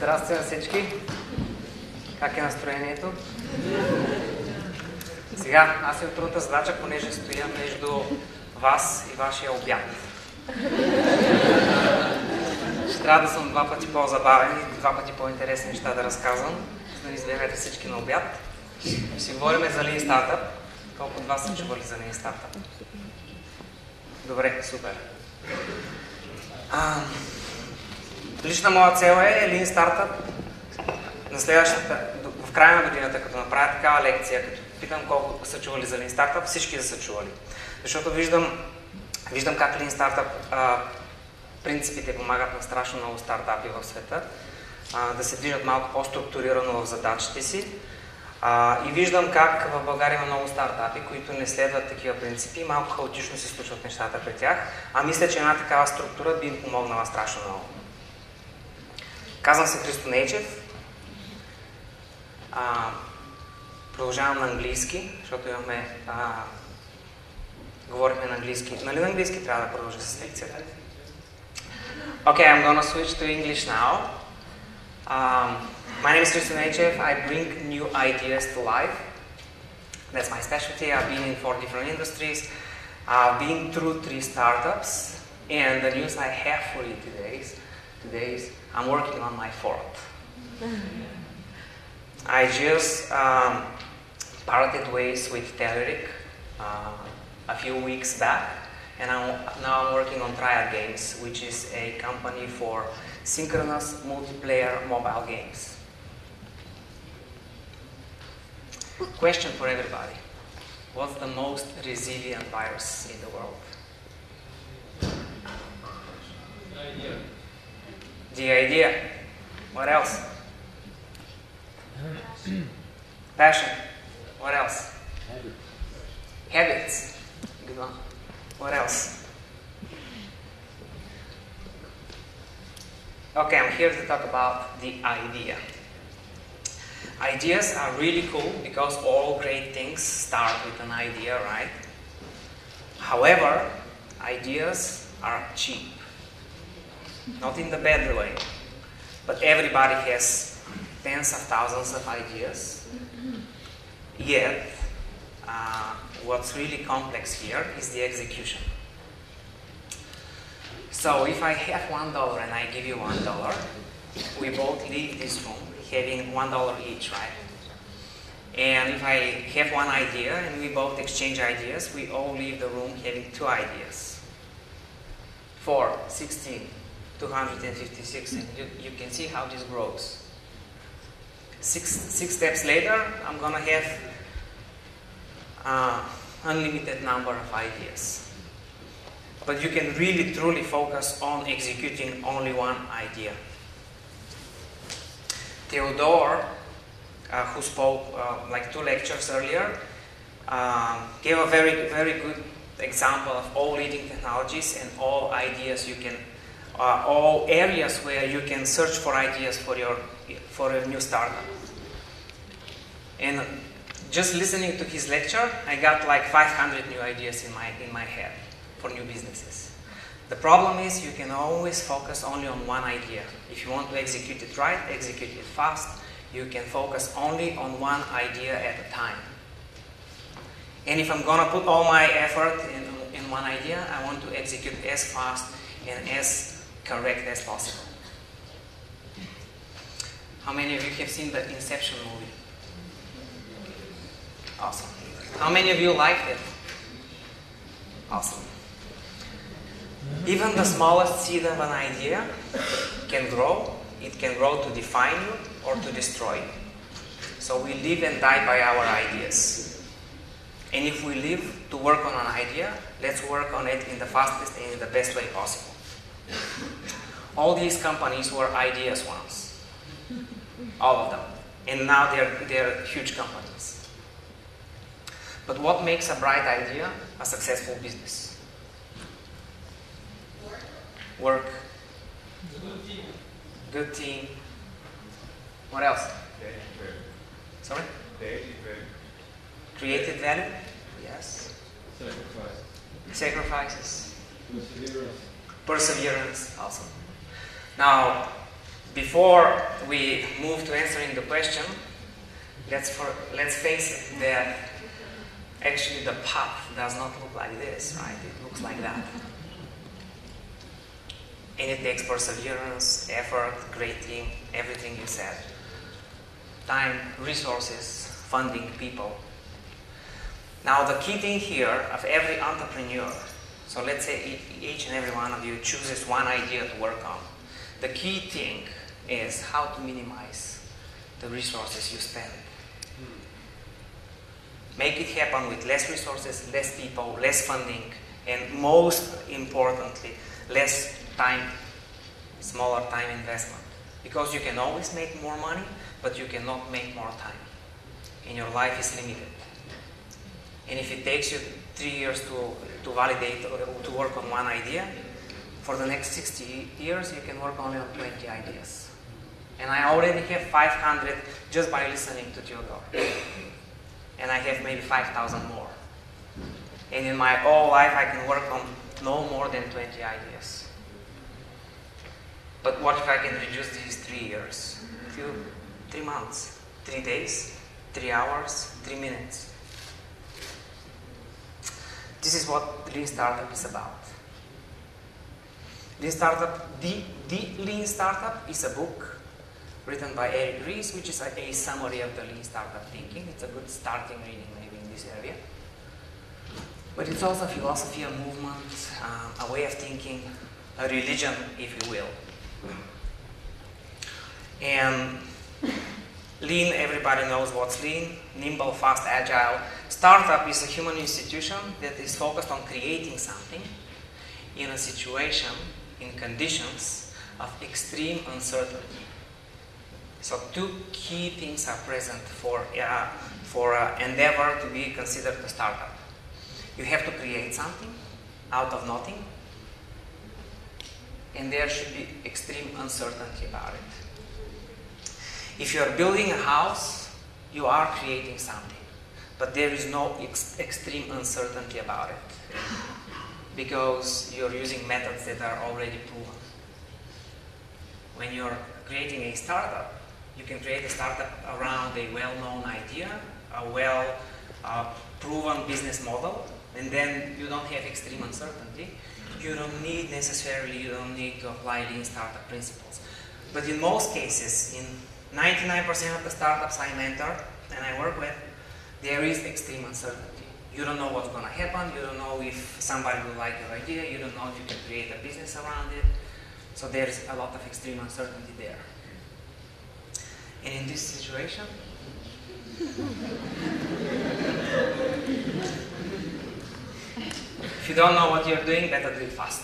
Здрасти на всички! Как е настроението? Сега, аз имам трудната задача, понеже стоя между вас и вашия обяд. Ще трябва да съм два пъти по-забавен и два пъти по-интересни неща да разказвам, за да ни всички на обяд. Ще си говорим за Lean Startup. Колко от вас са чували за Lean Startup? Добре, супер. А, лична моя цел е Lean Startup на следващата, в края на годината, като направя такава лекция, като питам колко са чували за Lean Startup, всички са чували. Защото виждам, виждам как Lean Startup а, принципите помагат на страшно много стартапи в света а, да се движат малко по-структурирано в задачите си. А, и виждам как в България има много стартапи, които не следват такива принципи, малко хаотично се случват нещата при тях, а мисля, че една такава структура би им помогнала страшно много. Казвам се Христо Нейчев. А, продължавам на английски, защото имаме... А, говорихме на английски. Нали на английски трябва да продължа с лекцията? Okay, I'm gonna switch to English now. Um, my name is Christian Neychev. I bring new ideas to life. That's my specialty. I've been in four different industries. I've been through three startups. And the news I have for you today is, today is I'm working on my fourth. I just um, parted ways with Telerik uh, a few weeks back. And I'm, now I'm working on Triad Games, which is a company for synchronous multiplayer mobile games. Question for everybody. What's the most resilient virus in the world? The idea. What else? Passion. What else? Habits. Good one. What else? Okay, I'm here to talk about the idea. Ideas are really cool because all great things start with an idea, right? However, ideas are cheap. Not in the bad way, but everybody has tens of thousands of ideas. Yet, uh, what's really complex here is the execution. So if I have one dollar and I give you one dollar, we both leave this room having one dollar each, right? And if I have one idea and we both exchange ideas, we all leave the room having two ideas. Four, 16, 256, and you, you can see how this grows. Six, six steps later, I'm gonna have uh, unlimited number of ideas. But you can really truly focus on executing only one idea. Theodore, uh, who spoke uh, like two lectures earlier, um, gave a very, very good example of all leading technologies and all ideas you can, uh, all areas where you can search for ideas for your for a new startup. And just listening to his lecture, I got like 500 new ideas in my in my head for new businesses. The problem is you can always focus only on one idea. If you want to execute it right, execute it fast, you can focus only on one idea at a time. And if I'm gonna put all my effort in, in one idea, I want to execute as fast and as correct as possible. How many of you have seen the Inception movie? Awesome. How many of you liked it? Awesome. Even the smallest seed of an idea can grow. It can grow to define you or to destroy you. So we live and die by our ideas. And if we live to work on an idea, let's work on it in the fastest and in the best way possible. All these companies were ideas once. All of them. And now they're, they're huge companies. But what makes a bright idea a successful business? Work. Good team. Good team. What else? Sorry? Created value? Yes. Sacrifice. Sacrifices. Perseverance. Perseverance. also. Now, before we move to answering the question, let's, for, let's face it that actually the path does not look like this, right? It looks like that. And it takes perseverance, effort, great team, everything you said. Time, resources, funding, people. Now the key thing here of every entrepreneur, so let's say each and every one of you chooses one idea to work on. The key thing is how to minimize the resources you spend. Hmm. Make it happen with less resources, less people, less funding, and most importantly, less time, smaller time investment. Because you can always make more money, but you cannot make more time. And your life is limited. And if it takes you three years to, to validate, or to work on one idea, for the next 60 years, you can work only on 20 ideas. And I already have 500 just by listening to Theodore. And I have maybe 5,000 more. And in my whole life, I can work on no more than 20 ideas. But what if I can reduce these three years? Few, three months, three days, three hours, three minutes. This is what Lean Startup is about. Lean Startup, the, the Lean Startup is a book written by Eric Ries, which is a, a, summary of the Lean Startup thinking. It's a good starting reading maybe in this area. But it's also a philosophy, a movement, um, a way of thinking, a religion, if you will. And lean, everybody knows what's lean, nimble, fast, agile. Startup is a human institution that is focused on creating something in a situation, in conditions of extreme uncertainty. So two key things are present for, uh, for uh, endeavor to be considered a startup. You have to create something out of nothing, and there should be extreme uncertainty about it. If you are building a house, you are creating something, but there is no ex- extreme uncertainty about it because you're using methods that are already proven. When you're creating a startup, you can create a startup around a well-known idea, a well uh, proven business model, and then you don't have extreme uncertainty. You don't need necessarily, you don't need to apply lean startup principles. But in most cases, in 99% of the startups I mentor and I work with, there is extreme uncertainty. You don't know what's going to happen, you don't know if somebody will like your idea, you don't know if you can create a business around it. So there's a lot of extreme uncertainty there. And in this situation, if you don't know what you're doing, better do it fast.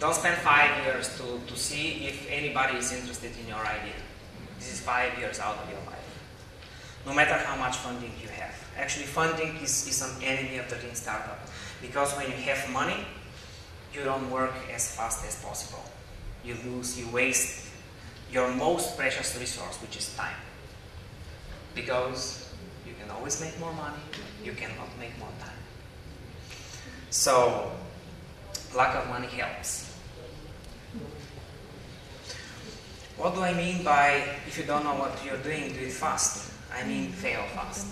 Don't spend five years to, to see if anybody is interested in your idea. This is five years out of your life. No matter how much funding you have. Actually, funding is, is an enemy of the lean startup. Because when you have money, you don't work as fast as possible. You lose, you waste your most precious resource, which is time. Because you can always make more money, you cannot make more time. So, lack of money helps. What do I mean by if you don't know what you're doing, do it fast? I mean fail fast.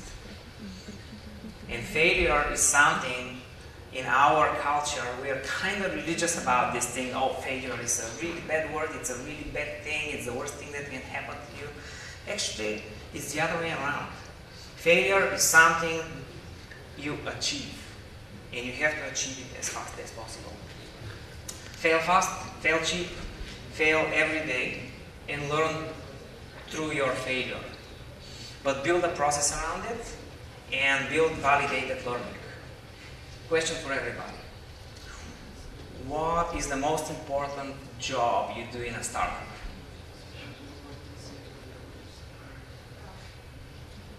And failure is something in our culture, we are kind of religious about this thing. Oh, failure is a really bad word, it's a really bad thing, it's the worst thing that can happen to you. Actually, it's the other way around. Failure is something you achieve, and you have to achieve it as fast as possible. Fail fast, fail cheap, fail every day, and learn through your failure. But build a process around it and build validated learning. Question for everybody. What is the most important job you do in a startup?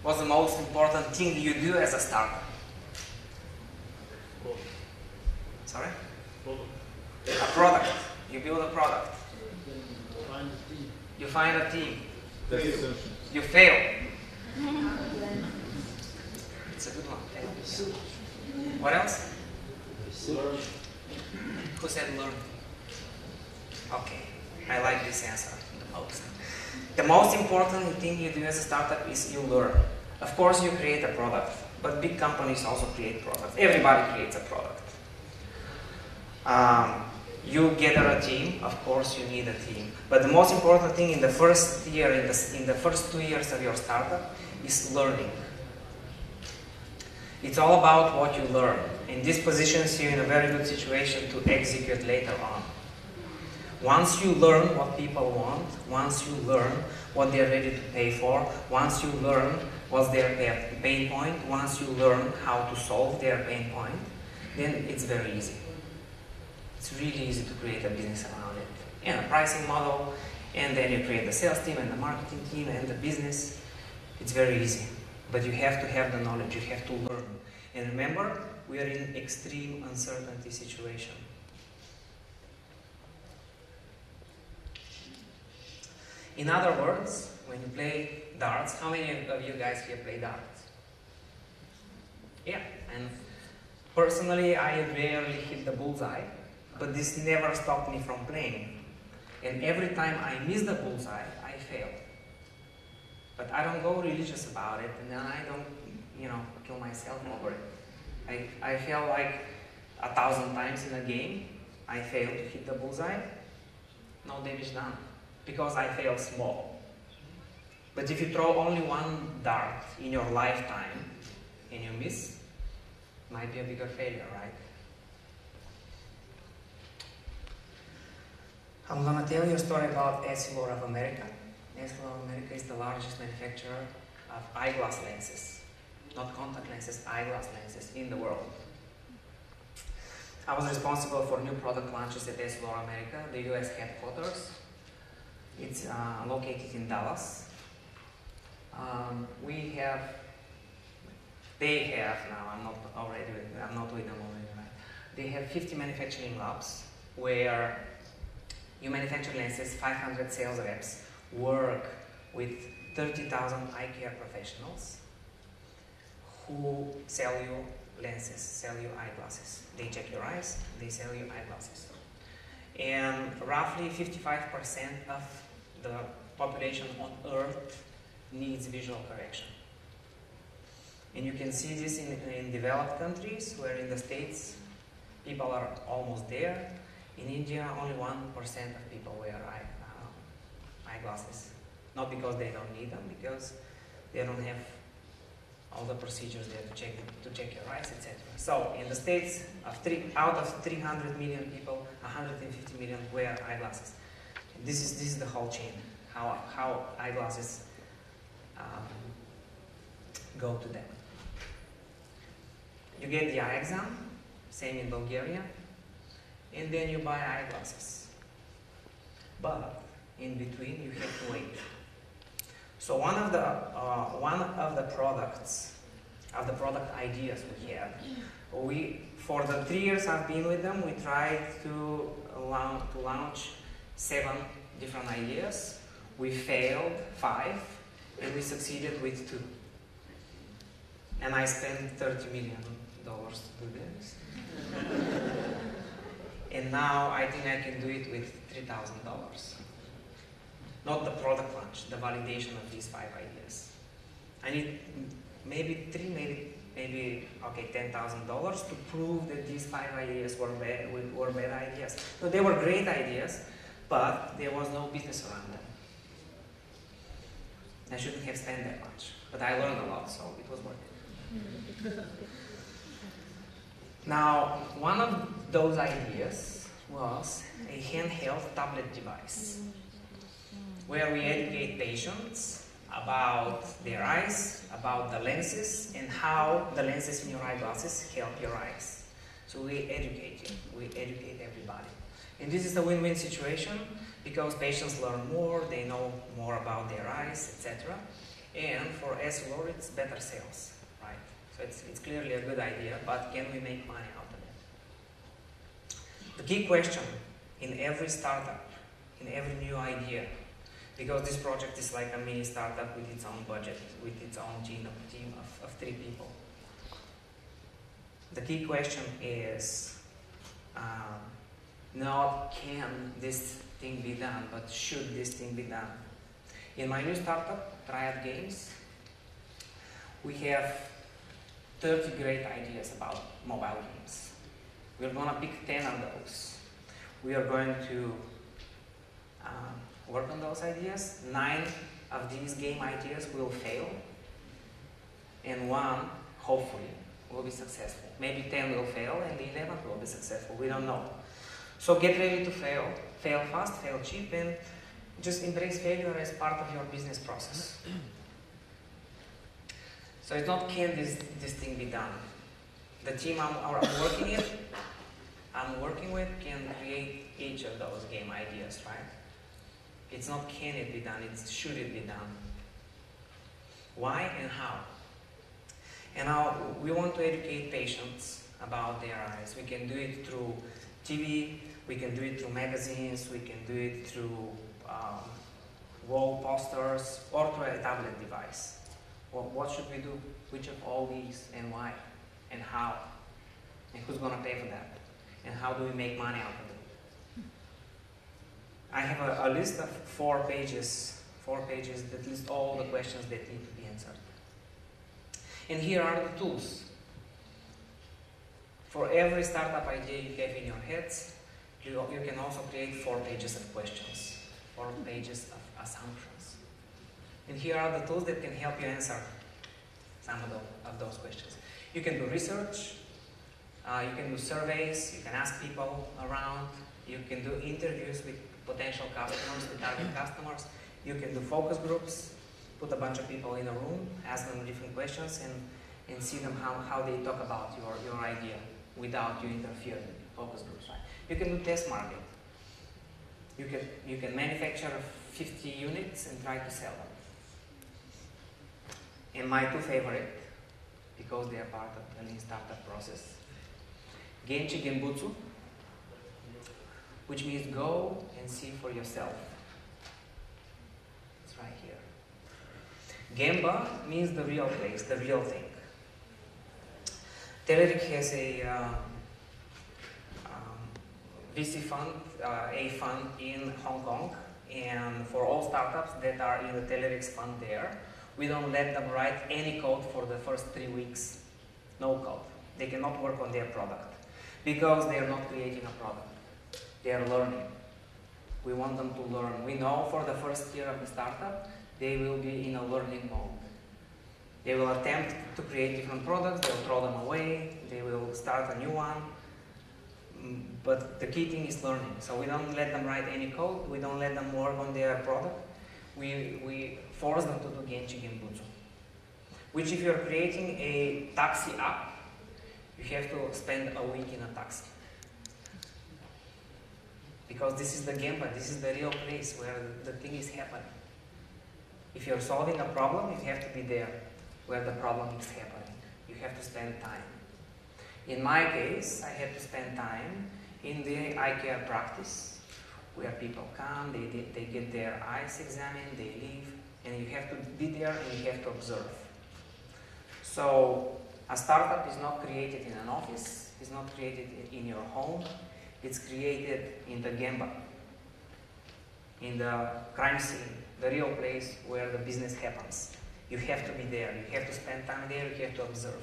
What's the most important thing you do as a startup? Sorry? A product. You build a product. You find a team. You fail. It's a good one. What else? Learn. Who said learn? Okay, I like this answer the most. The most important thing you do as a startup is you learn. Of course, you create a product, but big companies also create products. Everybody creates a product. Um, you gather a team, of course, you need a team. But the most important thing in the first year, in the, in the first two years of your startup, is learning. It's all about what you learn. And this positions you in a very good situation to execute later on. Once you learn what people want, once you learn what they're ready to pay for, once you learn what's their pain point, once you learn how to solve their pain point, then it's very easy. It's really easy to create a business around it. And a pricing model, and then you create the sales team and the marketing team and the business. It's very easy. But you have to have the knowledge, you have to learn. And remember, we are in extreme uncertainty situation. In other words, when you play darts, how many of you guys here play darts? Yeah, and personally, I rarely hit the bullseye, but this never stopped me from playing. And every time I miss the bullseye, I fail. But I don't go religious about it, and I don't, you know, kill myself over it. I, I feel like a thousand times in a game, I fail to hit the bullseye, no damage done because I fail small. But if you throw only one dart in your lifetime and you miss, might be a bigger failure, right? I'm gonna tell you a story about Essilor of America. Essilor of America is the largest manufacturer of eyeglass lenses, not contact lenses, eyeglass lenses in the world. I was responsible for new product launches at Essilor America, the US headquarters, it's uh, located in Dallas. Um, we have, they have now, I'm not already, I'm not with them already, right? They have 50 manufacturing labs where you manufacture lenses, 500 sales reps work with 30,000 eye care professionals who sell you lenses, sell you eyeglasses. They check your eyes, they sell you eyeglasses. And roughly 55% of the population on Earth needs visual correction. And you can see this in, in developed countries, where in the States, people are almost there. In India, only 1% of people wear eye, uh, eyeglasses. Not because they don't need them, because they don't have all the procedures there to check to check your eyes, etc. So in the states, of three, out of 300 million people, 150 million wear eyeglasses. This is this is the whole chain. How how eyeglasses um, go to them. You get the eye exam, same in Bulgaria, and then you buy eyeglasses. But in between, you have to wait. So one of the uh, one of the products of the product ideas we have, we for the three years I've been with them, we tried to launch to launch seven different ideas. We failed five, and we succeeded with two. And I spent thirty million dollars to do this. Now I think I can do it with three thousand dollars. Not the product launch, the validation of these five ideas. I need maybe three, maybe maybe okay, ten thousand dollars to prove that these five ideas were bad, were bad ideas. So they were great ideas, but there was no business around them. I shouldn't have spent that much, but I learned a lot, so it was worth it. now, one of those ideas was a handheld tablet device where we educate patients about their eyes, about the lenses, and how the lenses in your eyeglasses help your eyes. So we educate you, we educate everybody. And this is a win-win situation because patients learn more, they know more about their eyes, etc. And for Essilor, it's better sales, right? So it's, it's clearly a good idea, but can we make money out? The key question in every startup, in every new idea, because this project is like a mini startup with its own budget, with its own team of, of three people. The key question is, um, not can this thing be done, but should this thing be done. In my new startup, Triad Games, we have 30 great ideas about mobile games. We're gonna pick 10 of those. We are going to um, work on those ideas. Nine of these game ideas will fail, and one, hopefully, will be successful. Maybe 10 will fail, and the 11th will be successful. We don't know. So get ready to fail. Fail fast, fail cheap, and just embrace failure as part of your business process. So it's not can this, this thing be done. The team I'm, I'm working in, I'm working with can create each of those game ideas, right? It's not can it be done, it's should it be done. Why and how? And now we want to educate patients about their eyes. We can do it through TV, we can do it through magazines, we can do it through um, wall posters, or through a tablet device. Well, what should we do? Which of all these and why? And how? And who's going to pay for that? And how do we make money out of it? I have a, a list of four pages, four pages that list all the questions that need to be answered. And here are the tools. For every startup idea you have in your heads, you, you can also create four pages of questions, four pages of assumptions. And here are the tools that can help you answer some of, the, of those questions. You can do research, uh, you can do surveys, you can ask people around, you can do interviews with potential customers, with target customers, you can do focus groups, put a bunch of people in a room, ask them different questions, and, and see them how, how they talk about your, your idea without you interfering. Focus groups, right? You can do test market. You can, you can manufacture 50 units and try to sell them. And my two favorite, because they are part of the lean startup process, Genchi Genbutsu, which means go and see for yourself. It's right here. Gemba means the real place, the real thing. Telerik has a um, um, VC fund, uh, a fund in Hong Kong, and for all startups that are in the Telerik's fund there, we don't let them write any code for the first three weeks. No code. They cannot work on their product because they are not creating a product. They are learning. We want them to learn. We know for the first year of the startup, they will be in a learning mode. They will attempt to create different products, they'll throw them away, they will start a new one. But the key thing is learning. So we don't let them write any code, we don't let them work on their product. We, we force them to do Genchi Genbutsu. Which if you're creating a taxi app, you have to spend a week in a taxi. Because this is the Gemba, this is the real place where the thing is happening. If you're solving a problem, you have to be there where the problem is happening. You have to spend time. In my case, I had to spend time in the eye care practice where people come, they, they, they get their eyes examined, they leave, and you have to be there and you have to observe. So, a startup is not created in an office, it's not created in- your home, it's created in the Gemba, in the crime scene, the real place where the business happens. You have to be there, you have to spend time there, you have to observe.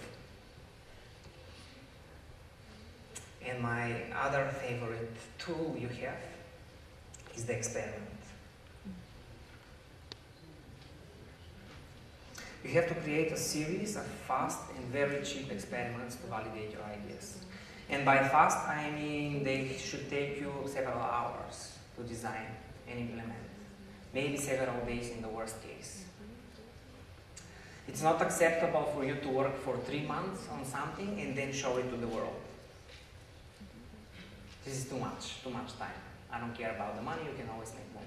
And my other favorite tool you have is the experiment. You have to create a series of fast and very cheap experiments to validate your ideas. And by fast, I mean they should take you several hours to design and implement, maybe several days in the worst case. It's not acceptable for you to work for three months on something and then show it to the world. This is too much, too much time. I don't care about the money, you can always make more.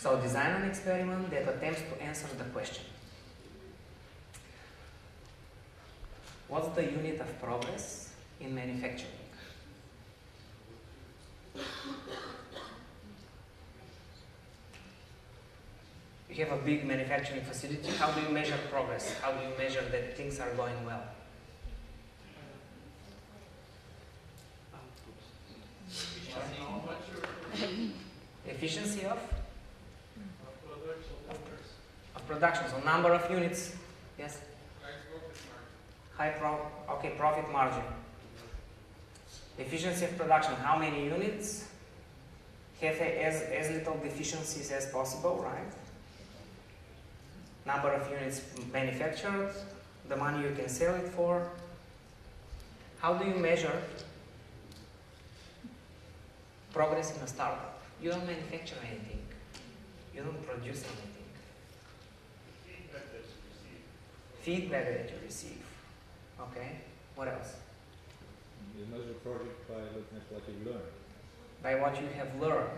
So design an um experiment that attempts to answer the question. What's the unit of progress in manufacturing? You have a big manufacturing facility, how do you measure progress? How do you measure that things are going well? How much your Efficiency of, production workers? of production, number of units. Yes. High profit margin. High pro, okay, profit margin. Efficiency of production, how many units? Have as, as little deficiencies as possible, right? Number of units manufactured, the money you can sell it for. How do you measure progress in a startup? You don't manufacture anything. You don't produce anything. Feedback that you receive. Okay. What else? You measure project by looking at what you learned. By what you have learned.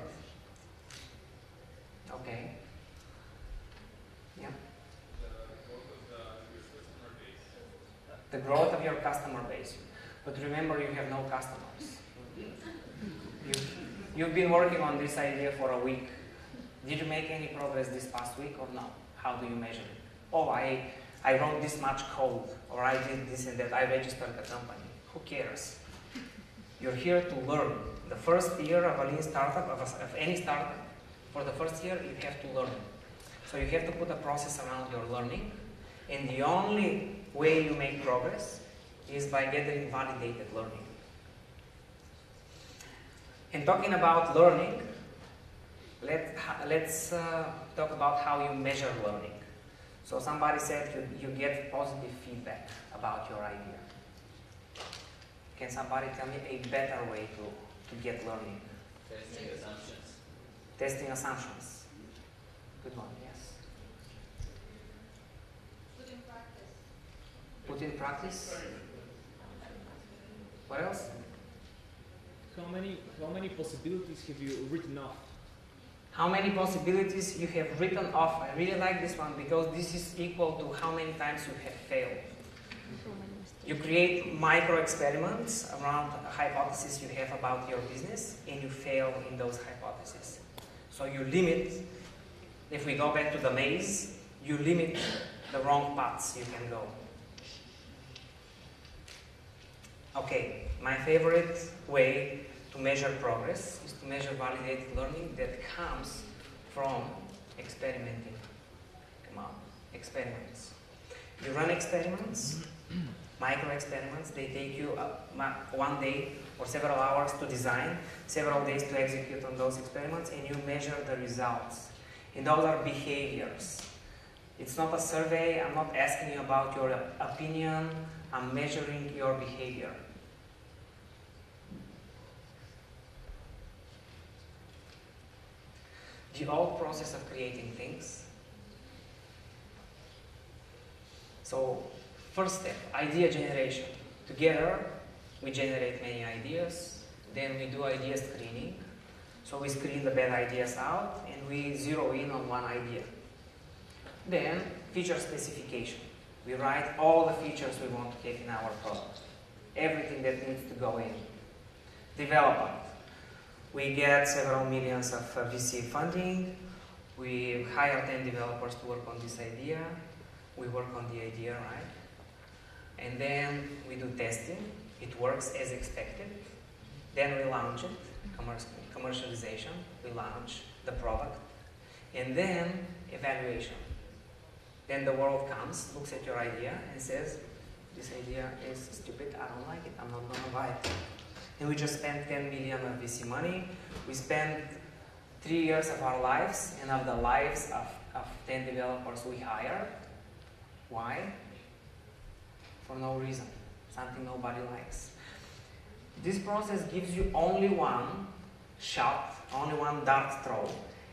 Okay. Yeah. The growth of the, your customer base. The growth of your customer base. But remember, you have no customers. You, you've been working on this idea for a week. Did you make any progress this past week or no? How do you measure it? Oh, I, I wrote this much code, or I did this and that, I registered the company. Who cares? You're here to learn. The first year of a lean startup, of, a, of any startup, for the first year, you have to learn. So you have to put a process around your learning, and the only way you make progress is by getting validated learning. And talking about learning, let, let's uh, talk about how you measure learning. So somebody said you, you get positive feedback about your idea. Can somebody tell me a better way to, to get learning? Testing assumptions. Testing assumptions. Good one, yes. Put in practice. Put in practice. What else? How many how many possibilities have you written off? How many possibilities you have written off? I really like this one because this is equal to how many times you have failed. You create micro experiments around a hypothesis you have about your business and you fail in those hypotheses. So you limit, if we go back to the maze, you limit the wrong paths you can go. Okay, my favorite way to measure progress to measure validated learning that comes from experimenting. Come on, experiments. You run experiments, micro experiments, they take you uh, one day or several hours to design, several days to execute on those experiments, and you measure the results. And those are behaviors. It's not a survey, I'm not asking you about your opinion, I'm measuring your behavior. The whole process of creating things. So, first step, idea generation. Together, we generate many ideas, then we do idea screening. So we screen the bad ideas out and we zero in on one idea. Then, feature specification. We write all the features we want to have in our product. Everything that needs to go in. Development. We get several millions of uh, VC funding. We hire 10 developers to work on this idea. We work on the idea, right? And then we do testing. It works as expected. Then we launch it, commercialization. We launch the product. And then evaluation. Then the world comes, looks at your idea, and says, This idea is stupid, I don't like it, I'm not gonna buy it. And we just spent 10 million of VC money. We spent three years of our lives and of the lives of, of 10 developers we hired. Why? For no reason. Something nobody likes. This process gives you only one shot, only one dart throw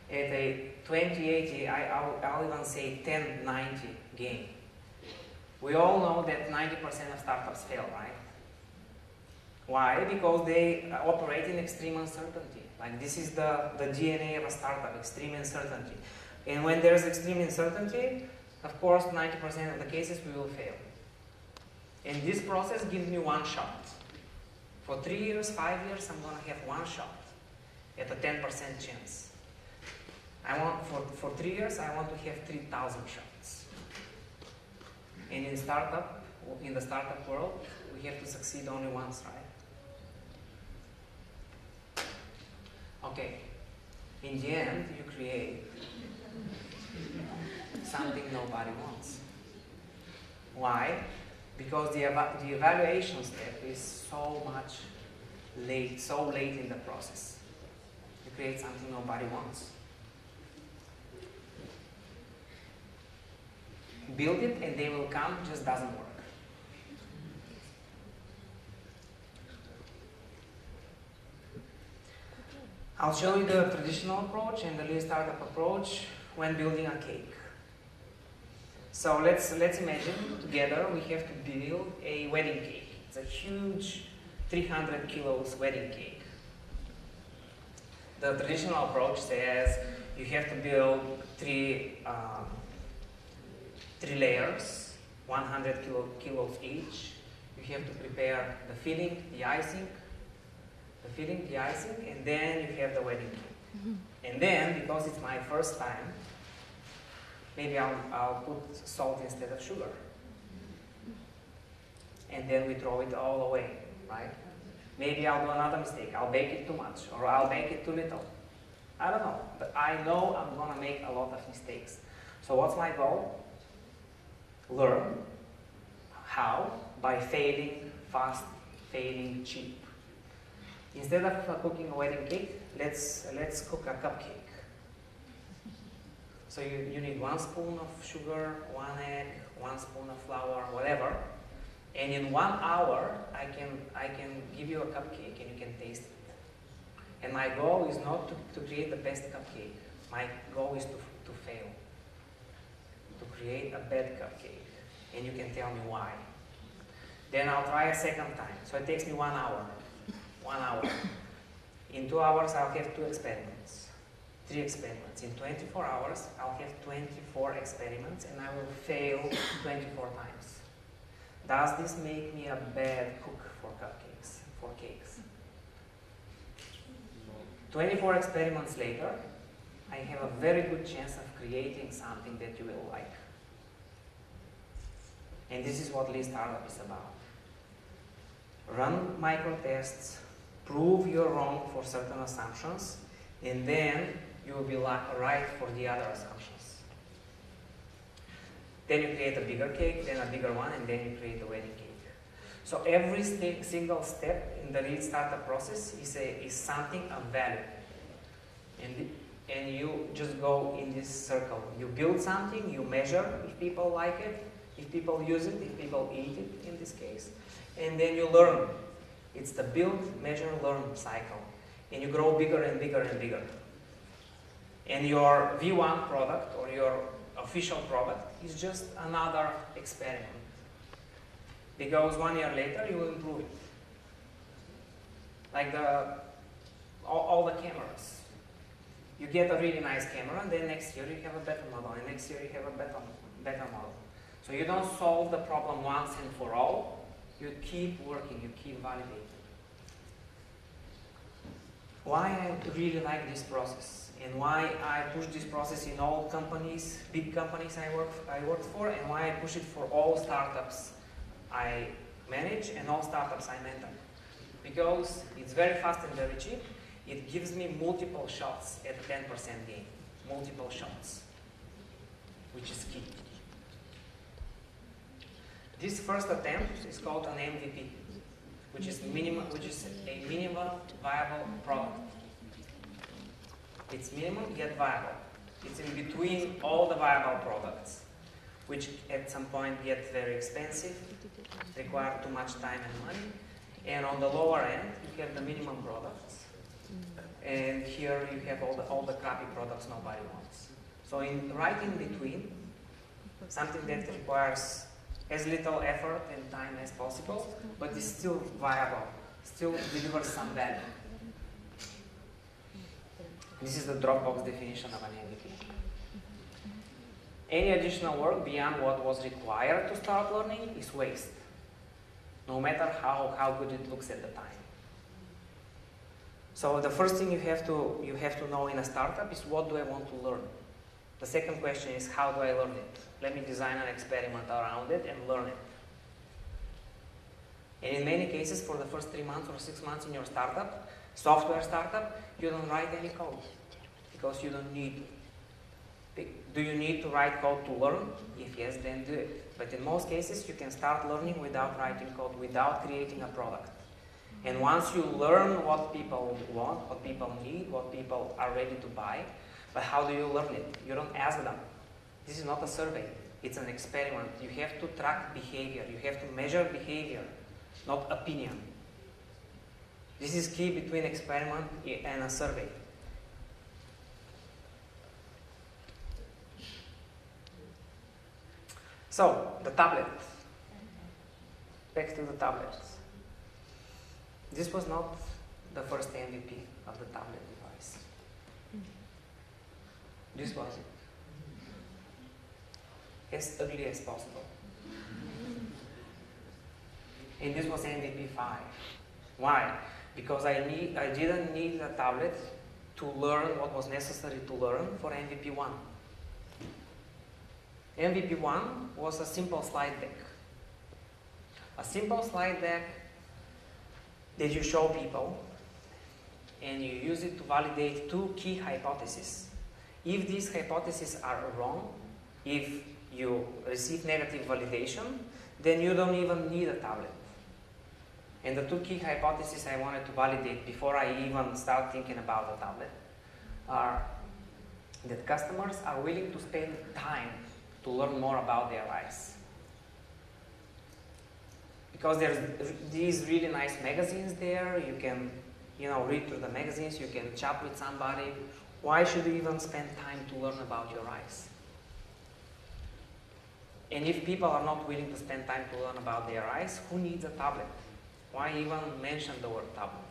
at a 2080, I, I'll, I'll even say 1090 game. We all know that 90% of startups fail, right? Why? Because they uh, operate in extreme uncertainty. Like this is the, the DNA of a startup, extreme uncertainty. And when there's extreme uncertainty, of course, 90% of the cases we will fail. And this process gives me one shot. For three years, five years, I'm gonna have one shot at a 10% chance. I want for, for three years, I want to have 3,000 shots. And in startup, in the startup world, we have to succeed only once, right? Okay. In the end, you create something nobody wants. Why? Because the, eva- the evaluation step is so much late, so late in the process. You create something nobody wants. Build it and they will come, just doesn't work. I'll show you the traditional approach and the lean startup approach when building a cake. So let's let's imagine together we have to build a wedding cake. It's a huge 300 kilos wedding cake. The traditional approach says you have to build three um, three layers, 100 kilo, kilos each. You have to prepare the filling, the icing, the filling, the icing, and then you have the wedding cake. Mm-hmm. And then, because it's my first time, maybe I'll, I'll put salt instead of sugar. And then we throw it all away, right? Maybe I'll do another mistake. I'll bake it too much, or I'll bake it too little. I don't know, but I know I'm gonna make a lot of mistakes. So what's my goal? Learn. How? By failing fast, failing cheap. Instead of uh, cooking a wedding cake, let's let's cook a cupcake. So you, you need one spoon of sugar, one egg, one spoon of flour, whatever. And in one hour, I can I can give you a cupcake and you can taste it. And my goal is not to, to create the best cupcake. My goal is to, to fail. To create a bad cupcake. And you can tell me why. Then I'll try a second time. So it takes me one hour. One hour. In two hours, I'll have two experiments. Three experiments. In 24 hours, I'll have 24 experiments and I will fail 24 times. Does this make me a bad cook for cupcakes, for cakes? 24 experiments later, I have a very good chance of creating something that you will like. And this is what Lean Startup is about. Run micro tests, prove you're wrong for certain assumptions, and then you will be right for the other assumptions. Then you create a bigger cake, then a bigger one, and then you create the wedding cake. So every sti- single step in the lean startup process is, a, is something of value. And, and you just go in this circle. You build something, you measure if people like it, if people use it, if people eat it in this case, and then you learn. It's the build, measure, learn cycle. And you grow bigger and bigger and bigger. And your V1 product or your official product is just another experiment. Because one year later you will improve it. Like the all, all the cameras. You get a really nice camera, and then next year you have a better model, and next year you have a better better model. So you don't solve the problem once and for all. You keep working, you keep validating. Why I really like this process and why I push this process in all companies, big companies I work I worked for, and why I push it for all startups I manage and all startups I mentor. Because it's very fast and very cheap. It gives me multiple shots at a 10% gain. Multiple shots, which is key. This first attempt is called an MVP, which is minimum, which is a minimal viable product. It's minimum yet viable. It's in between all the viable products, which at some point get very expensive, require too much time and money. And on the lower end, you have the minimum products. And here you have all the, all the crappy products nobody wants. So in right in between, something that requires as little effort and time as possible, but is still viable, still delivers some value. This is the Dropbox definition of an MVP. Any additional work beyond what was required to start learning is waste, no matter how, how good it looks at the time. So the first thing you have to you have to know in a startup is what do I want to learn. The second question is how do I learn it? Let me design an experiment around it and learn it. And in many cases, for the first three months or six months in your startup, Software startup, you don't write any code because you don't need to. Do you need to write code to learn? If yes, then do it. But in most cases, you can start learning without writing code, without creating a product. And once you learn what people want, what people need, what people are ready to buy, but how do you learn it? You don't ask them. This is not a survey. It's an experiment. You have to track behavior. You have to measure behavior, not opinion. This is key between experiment and a survey. So, the tablet. Back to the tablets. This was not the first MVP of the tablet. This was it. As ugly as possible. And this was MVP 5. Why? Because I, need, I didn't need a tablet to learn what was necessary to learn for MVP 1. MVP 1 was a simple slide deck. A simple slide deck that you show people and you use it to validate two key hypotheses. If these hypotheses are wrong, if you receive negative validation, then you don't even need a tablet. And the two key hypotheses I wanted to validate before I even start thinking about a tablet are that customers are willing to spend time to learn more about their eyes. Because there's these really nice magazines there, you can, you know, read through the magazines, you can chat with somebody. Why should you even spend time to learn about your eyes? And if people are not willing to spend time to learn about their eyes, who needs a tablet? Why even mention the word tablet?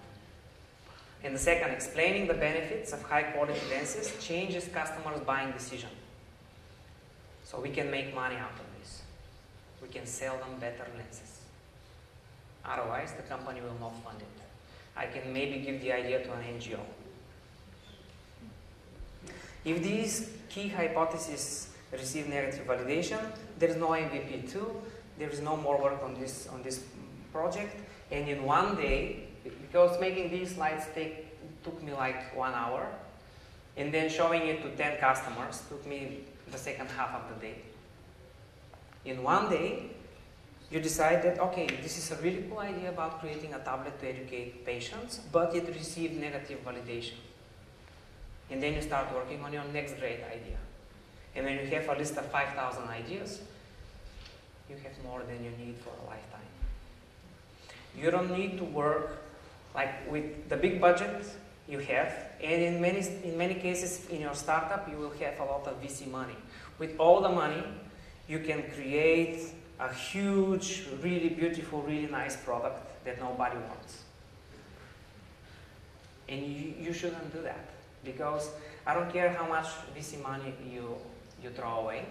And the second, explaining the benefits of high quality lenses changes customers' buying decision. So we can make money out of this. We can sell them better lenses. Otherwise, the company will not fund it. I can maybe give the idea to an NGO. If these key hypotheses receive negative validation, there is no MVP 2, there is no more work on this, on this project, and in one day, because making these slides take, took me like one hour, and then showing it to 10 customers took me the second half of the day. In one day, you decide that, okay, this is a really cool idea about creating a tablet to educate patients, but it received negative validation. And then you start working on your next great idea. And when you have a list of 5,000 ideas, you have more than you need for a lifetime. You don't need to work like with the big budget you have, and in many, in many cases in your startup, you will have a lot of VC money. With all the money, you can create a huge, really beautiful, really nice product that nobody wants. And you, you shouldn't do that because I don't care how much VC money you, you throw away.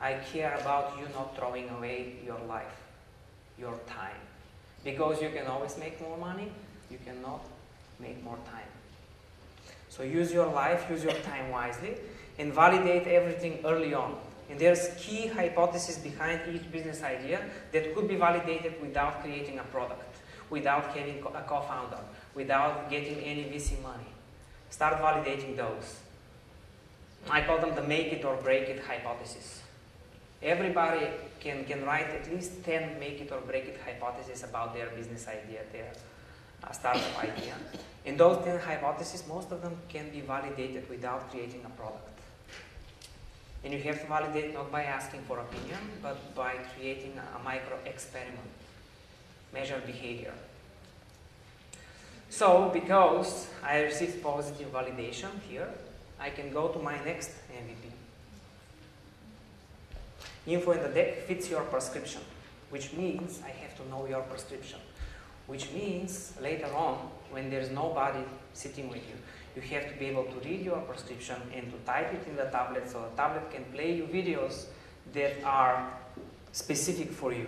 I care about you not throwing away your life, your time. Because you can always make more money, you cannot make more time. So use your life, use your time wisely, and validate everything early on. And there's key hypotheses behind each business idea that could be validated without creating a product, without having a co-founder, without getting any VC money. Start validating those. I call them the make it or break it hypothesis. Everybody can, can write at least 10 make it or break it hypotheses about their business idea, their uh, startup idea. And those 10 hypotheses, most of them can be validated without creating a product. And you have to validate not by asking for opinion, but by creating a, a micro experiment, measure behavior. So, because I received positive validation here, I can go to my next MVP. Info in the deck fits your prescription, which means I have to know your prescription. Which means later on, when there's nobody sitting with you, you have to be able to read your prescription and to type it in the tablet so the tablet can play you videos that are specific for you.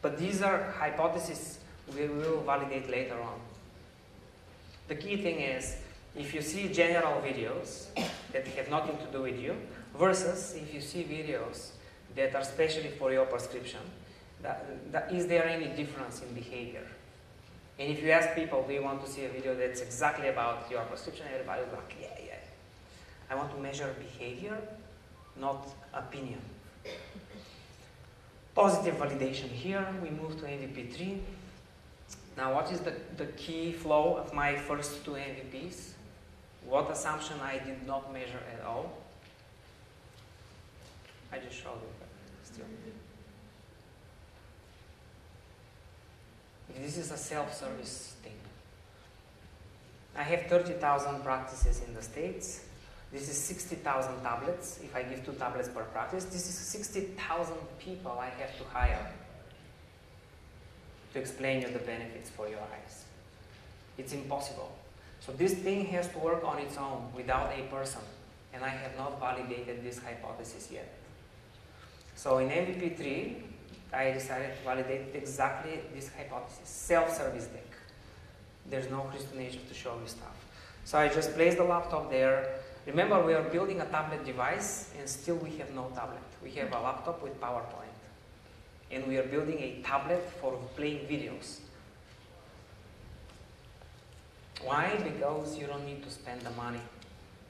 But these are hypotheses we will validate later on. The key thing is if you see general videos that have nothing to do with you versus if you see videos that are specially for your prescription, that, that, is there any difference in behavior? And if you ask people, do you want to see a video that's exactly about your prescription? Everybody will be like, yeah, yeah. I want to measure behavior, not opinion. Positive validation here. We move to MVP 3. Now, what is the, the key flow of my first two MVPs? What assumption I did not measure at all? I just showed you, still. This is a self-service thing. I have 30,000 practices in the States. This is 60,000 tablets. If I give two tablets per practice, this is 60,000 people I have to hire to explain you the benefits for your eyes. It's impossible. So this thing has to work on its own without a person. And I have not validated this hypothesis yet. So in MVP 3, I decided to validate exactly this hypothesis, self-service deck. There's no Christian nature to show you stuff. So I just placed the laptop there. Remember, we are building a tablet device and still we have no tablet. We have a laptop with PowerPoint. And we are building a tablet for playing videos. Why? Because you don't need to spend the money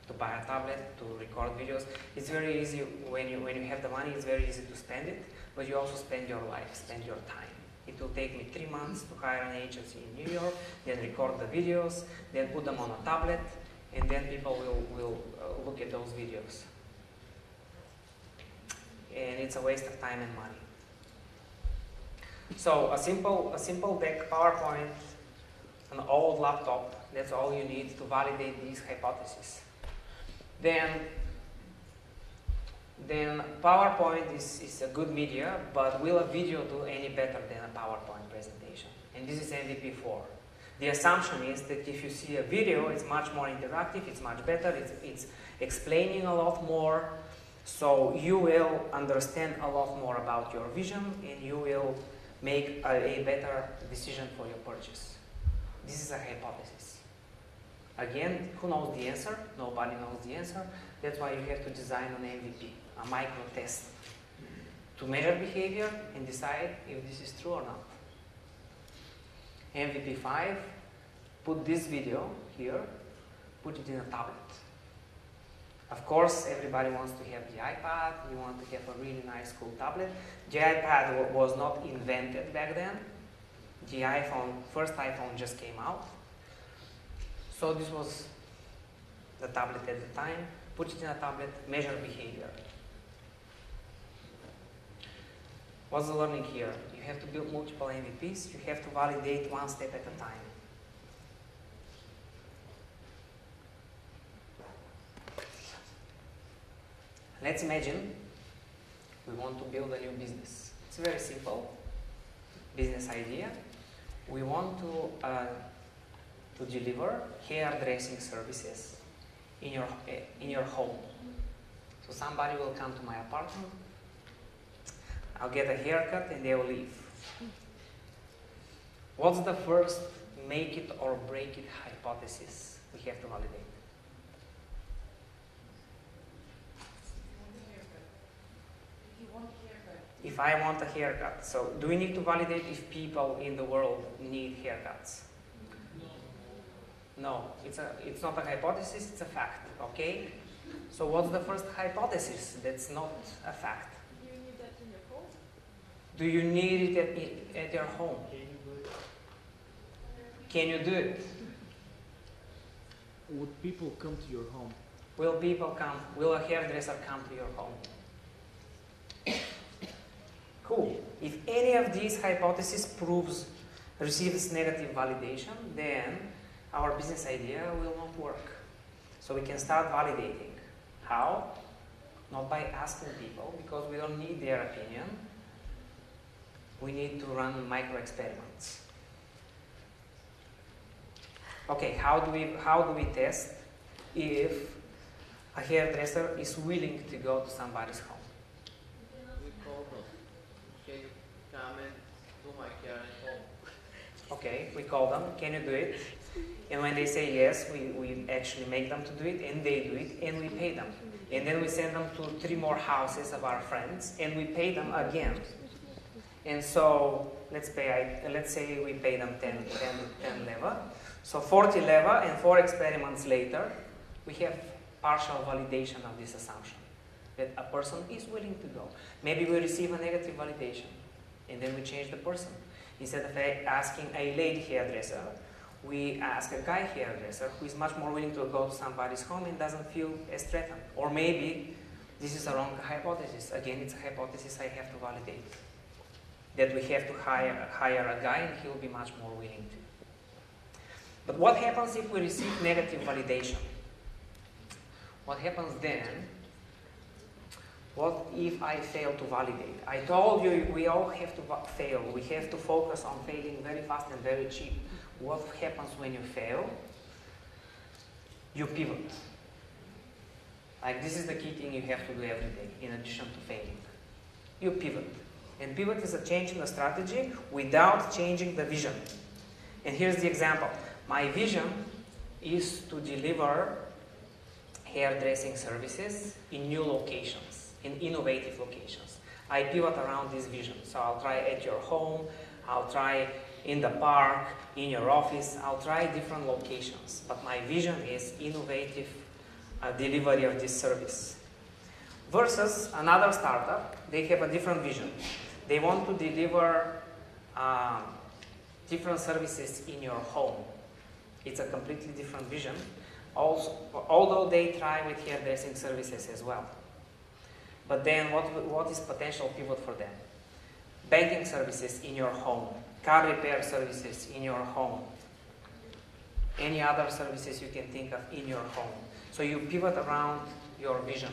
to buy a tablet to record videos. It's very easy when you when you have the money. It's very easy to spend it, but you also spend your life, spend your time. It will take me three months to hire an agency in New York, then record the videos, then put them on a tablet, and then people will will uh, look at those videos. And it's a waste of time and money. So a simple a simple deck, PowerPoint, an old laptop. That's all you need to validate these hypotheses then then PowerPoint is, is a good media, but will a video do any better than a PowerPoint presentation? And this is MVP 4. The assumption is that if you see a video, it's much more interactive, it's much better, it's, it's explaining a lot more, so you will understand a lot more about your vision and you will make a, a better decision for your purchase. This is a hypothesis. Again, who knows the answer? Nobody knows the answer. That's why you have to design an MVP, a micro test, to measure behavior and decide if this is true or not. MVP 5, put this video here, put it in a tablet. Of course, everybody wants to have the iPad, you want to have a really nice, cool tablet. The iPad was not invented back then. The iPhone, first iPhone just came out. So this was the tablet at the time. Put it in a tablet, measure behavior. What's the learning here? You have to build multiple MVPs. You have to validate one step at a time. Let's imagine we want to build a new business. It's a very simple business idea. We want to uh, to deliver hairdressing services in your in your home. So somebody will come to my apartment. I'll get a haircut and they will leave. What's the first make it or break it hypothesis we have to validate? If I want a haircut, so do we need to validate if people in the world need haircuts? No, it's, a, it's not a hypothesis, it's a fact, okay? So what's the first hypothesis that's not a fact? Do you need that in your home? Do you need it at, at your home? Can you do it? Would people come to your home? Will people come? Will a hairdresser come to your home? Cool. If any of these hypotheses proves receives negative validation, then our business idea will not work. So we can start validating. How? Not by asking people, because we don't need their opinion. We need to run micro experiments. Okay, how do we how do we test if a hairdresser is willing to go to somebody's home? We call them. Can do oh my hair at home? Okay, we call them, can you do it? And when they say yes, we, we actually make them to do it, and they do it, and we pay them. And then we send them to three more houses of our friends, and we pay them again. And so let's pay, let's say we pay them 10, 10, 10 leva. So 40 leva and four experiments later, we have partial validation of this assumption that a person is willing to go. Maybe we receive a negative validation and then we change the person. Instead of asking a lady hairdresser, we ask a guy hairdresser who is much more willing to go to somebody's home and doesn't feel as threatened. Or maybe this is a wrong hypothesis. Again, it's a hypothesis I have to validate. That we have to hire, hire a guy and he will be much more willing to. But what happens if we receive negative validation? What happens then? What if I fail to validate? I told you we all have to fail. We have to focus on failing very fast and very cheap. What happens when you fail? You pivot. Like this is the key thing you have to do every day in addition to failing. You pivot. And pivot is a change in the strategy without changing the vision. And here's the example. My vision is to deliver hairdressing services in new locations, in innovative locations. I pivot around this vision. So I'll try at your home, I'll try in the park, in your office, I'll try different locations. But my vision is innovative uh, delivery of this service. Versus another startup, they have a different vision. They want to deliver um, different services in your home. It's a completely different vision. Also, although they try with hairdressing services as well. But then what, what is potential pivot for them? Banking services in your home, car repair services in your home, any other services you can think of in your home. So you pivot around your vision.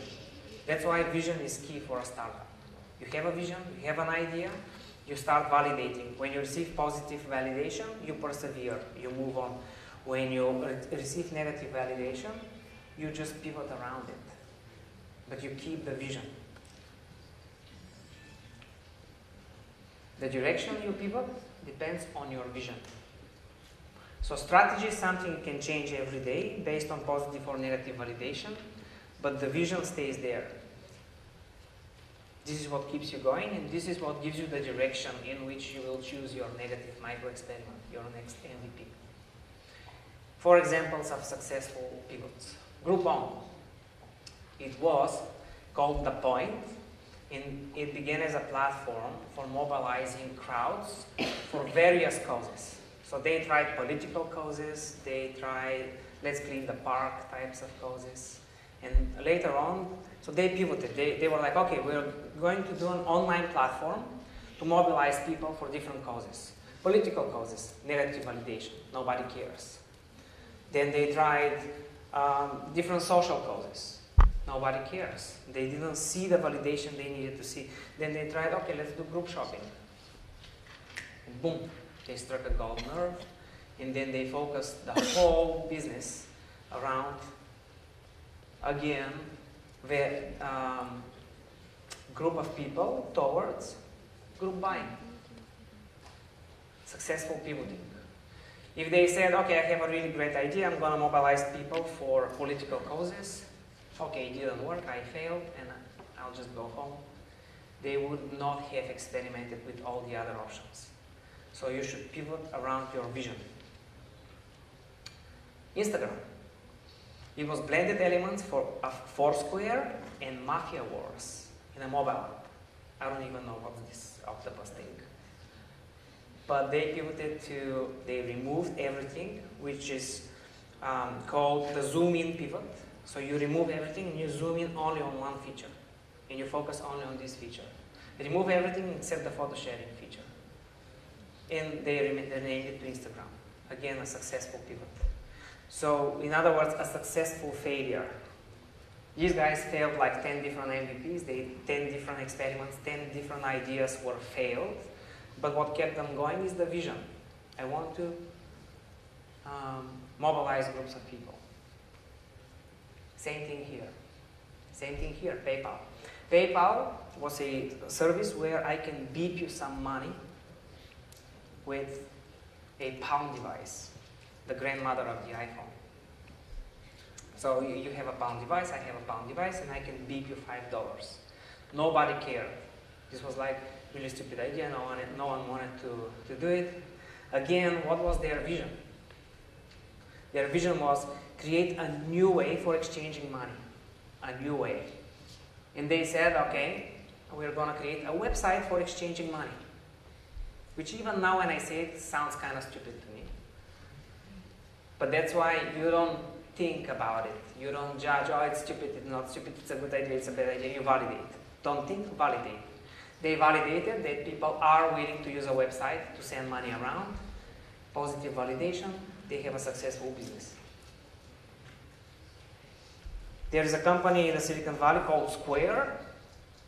That's why vision is key for a startup. You have a vision, you have an idea, you start validating. When you receive positive validation, you persevere, you move on. When you re- receive negative validation, you just pivot around it. But you keep the vision. The direction you pivot depends on your vision. So strategy is something you can change every day based on positive or negative validation, but the vision stays there. This is what keeps you going, and this is what gives you the direction in which you will choose your negative micro experiment, your next MVP. Four examples of successful pivots. Groupon. It was called The Point, and it began as a platform for mobilizing crowds for various causes. So they tried political causes, they tried let's clean the park types of causes. And later on, so they pivoted. They, they were like, okay, we're going to do an online platform to mobilize people for different causes. Political causes, negative validation, nobody cares. Then they tried um, different social causes. Nobody cares. They didn't see the validation they needed to see. Then they tried, okay, let's do group shopping. Boom, they struck a gold nerve. And then they focused the whole business around, again, the um, group of people towards group buying. Successful pivoting. If they said, okay, I have a really great idea, I'm going to mobilize people for political causes, okay, it didn't work, I failed, and I'll just go home, they would not have experimented with all the other options. So you should pivot around your vision. Instagram. It was blended elements for of Foursquare and Mafia Wars in a mobile app. I don't even know what's this octopus thing. But they pivoted to, they removed everything, which is um, called the zoom in pivot. So you remove everything and you zoom in only on one feature. And you focus only on this feature. Remove everything except the photo sharing feature. And they, rem- they named it to Instagram. Again, a successful pivot. So, in other words, a successful failure. These guys failed like 10 different MVPs, they 10 different experiments, 10 different ideas were failed. But what kept them going is the vision. I want to um, mobilize groups of people. Same thing here. Same thing here, PayPal. PayPal was a service where I can beep you some money with a Palm device, the grandmother of the iPhone. So you, have a Palm device, I have a Palm device, and I can beep you five dollars. Nobody cared. This was like really stupid idea. No one, no one wanted to, to do it. Again, what was their vision? Their vision was create a new way for exchanging money, a new way. And they said, okay, we're going to create a website for exchanging money. Which even now when I say it sounds kind of stupid to me. But that's why you don't think about it. You don't judge, oh, it's stupid, it's not stupid, it's a good idea, it's a bad idea. You validate. Don't think, validate. They validated that people are willing to use a website to send money around. Positive validation, they have a successful business. There is a company in the Silicon Valley called Square.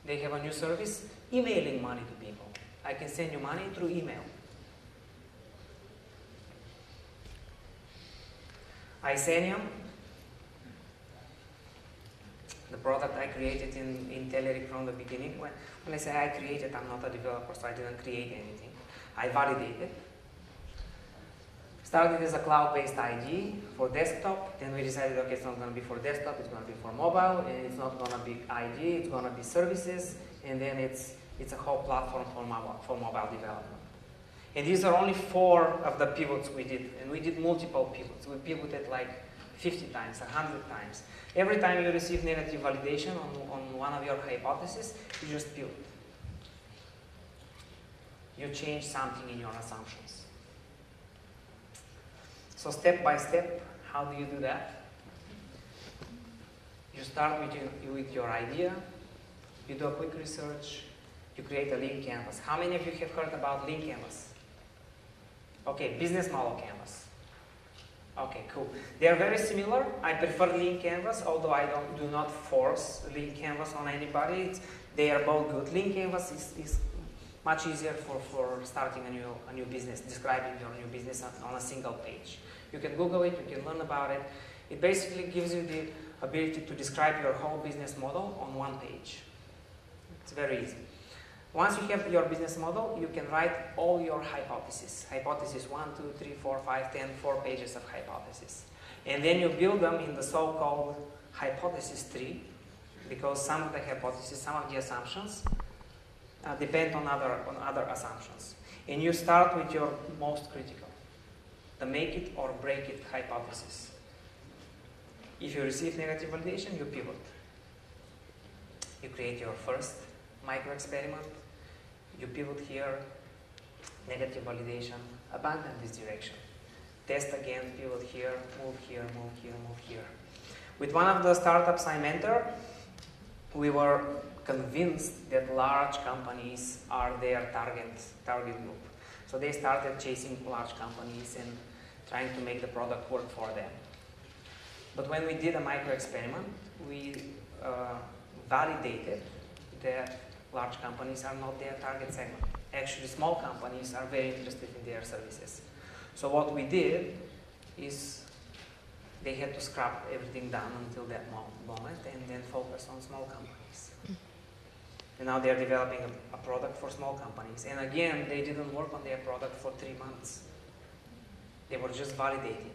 They have a new service, emailing money to people. I can send you money through email. Icenium, the product I created in, in Telerik from the beginning. When, when I say I created, I'm not a developer, so I didn't create anything. I validated. Started as a cloud-based ID for desktop, then we decided, okay, it's not going to be for desktop, it's going to be for mobile, and it's not going to be ID, it's going to be services, and then it's, it's a whole platform for mobile, for mobile development. And these are only four of the pivots we did, and we did multiple pivots. We pivoted like 50 times, 100 times. Every time you receive negative validation on, on one of your hypotheses, you just pivot. You change something in your assumptions. So step by step, how do you do that? You start with your, with your idea, you do a quick research, you create a lean canvas. How many of you have heard about lean canvas? Okay, business model canvas. Okay, cool. They are very similar. I prefer lean canvas, although I don't do not force lean canvas on anybody. It's, they are both good. Lean canvas is, is much easier for, for starting a new, a new business, describing your new business on a single page. You can Google it, you can learn about it. It basically gives you the ability to describe your whole business model on one page. It's very easy. Once you have your business model, you can write all your hypotheses. Hypothesis 1, 2, 3, 4, 5, 10, 4 pages of hypotheses. And then you build them in the so-called hypothesis tree, because some of the hypotheses, some of the assumptions uh, depend on other, on other assumptions. And you start with your most critical the make it or break it hypothesis. If you receive negative validation, you pivot. You create your first micro experiment, you pivot here, negative validation, abandon this direction. Test again, pivot here, move here, move here, move here. With one of the startups I mentor, we were convinced that large companies are their target, target group. So they started chasing large companies and trying to make the product work for them. But when we did a micro experiment, we uh, validated that large companies are not their target segment. Actually, small companies are very interested in their services. So what we did is they had to scrap everything down until that moment and then focus on small companies. And now they're developing a, a, product for small companies. And again, they didn't work on their product for three months. They were just validating.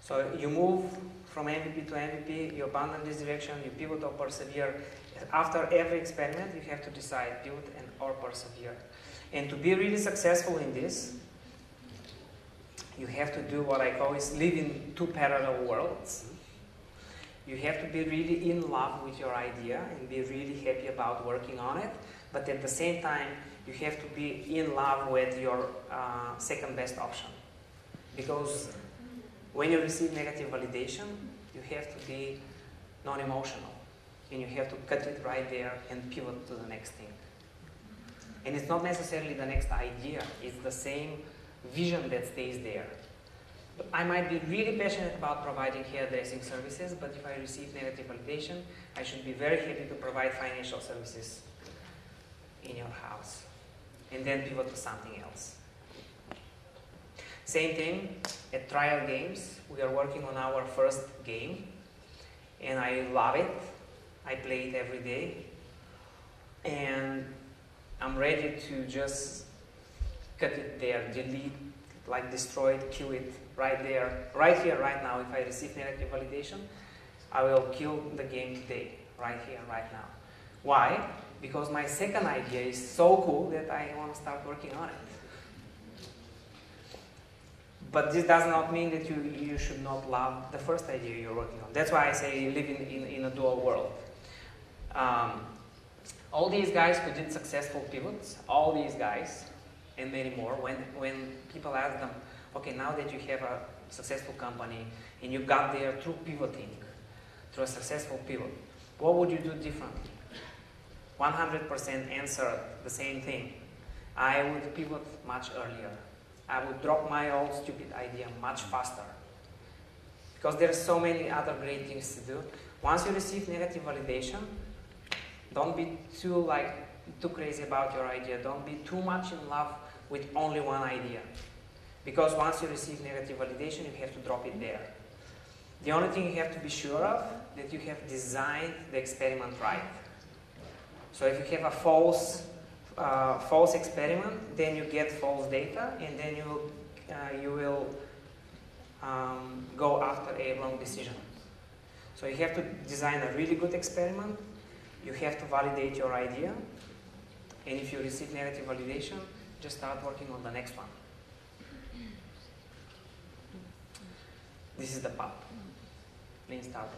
So you move from MVP to MVP, you abandon this direction, you pivot or persevere. After every experiment, you have to decide pivot and or persevere. And to be really successful in this, you have to do what I call is live in two parallel worlds. You have to be really in love with your idea and be really happy about working on it, but at the same time, you have to be in love with your uh, second best option. Because when you receive negative validation, you have to be non-emotional. And you have to cut it right there and pivot to the next thing. And it's not necessarily the next idea, it's the same vision that stays there. But I might be really passionate about providing hairdressing services, but if I receive negative validation, I should be very happy to provide financial services in your house. And then pivot to something else. Same thing at Trial Games. We are working on our first game, and I love it. I play it every day, and I'm ready to just cut it there, delete, like destroy it, kill it right there, right here, right now. If I receive negative validation, I will kill the game today, right here, right now. Why? Because my second idea is so cool that I want to start working on it. But this does not mean that you, you should not love the first idea you're working on. That's why I say live in, in, in a dual world. Um, all these guys who did successful pivots, all these guys, and many more, when, when people ask them, okay, now that you have a successful company and you got there through pivoting, through a successful pivot, what would you do differently? 100% answered the same thing. I would pivot much earlier. I would drop my old stupid idea much faster. Because there are so many other great things to do. Once you receive negative validation, don't be too like too crazy about your idea. Don't be too much in love with only one idea. Because once you receive negative validation, you have to drop it there. The only thing you have to be sure of that you have designed the experiment right. So if you have a false uh, false experiment, then you get false data, and then you will, uh, you will um, go after a wrong decision. So you have to design a really good experiment. You have to validate your idea, and if you receive negative validation, just start working on the next one. This is the path. Lean startup.